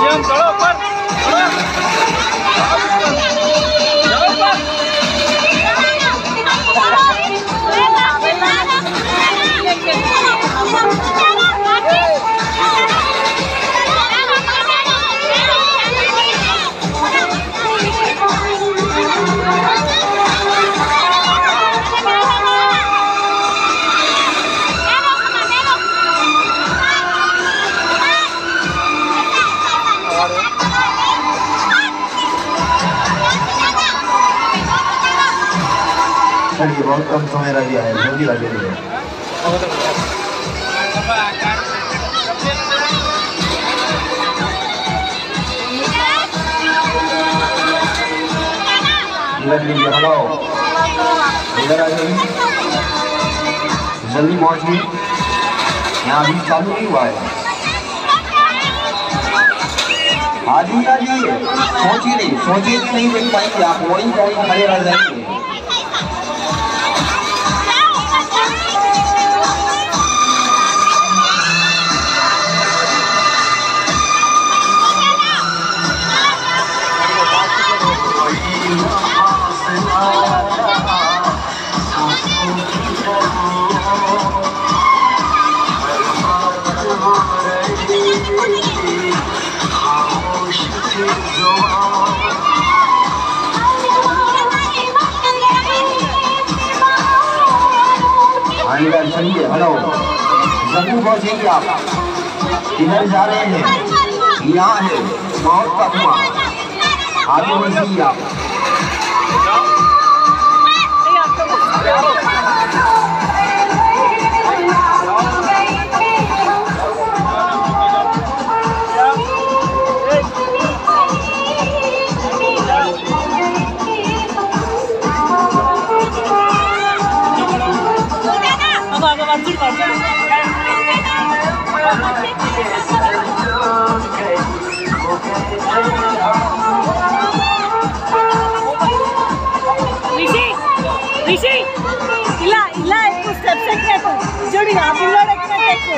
Yang tolong, Pak. Tolong. Sir बहुत कम समय रह गया है जल्दी लगे हुए लग लीजिए हेलो इधर आ जाइए जल्दी पहुंचिए यहाँ अभी चालू नहीं हुआ है आज ही आ जाइए सोचिए नहीं सोचिए कि नहीं देख पाएँगे आप वही वही खड़े रह जाएँगे आएगा चलिए हेलो जल्दी पहुँचेंगे आप इधर जा रहे हैं। यहाँ है, बहुत का कुआँ आगे बढ़िए आप। avanti cose ऋषि ऋषि ఇలా ఇలా ఎక్కువ స్టెప్స్ ఎక్కకు చూడు ఆ పిల్లడు ఎక్కినట్టు ఎక్కువ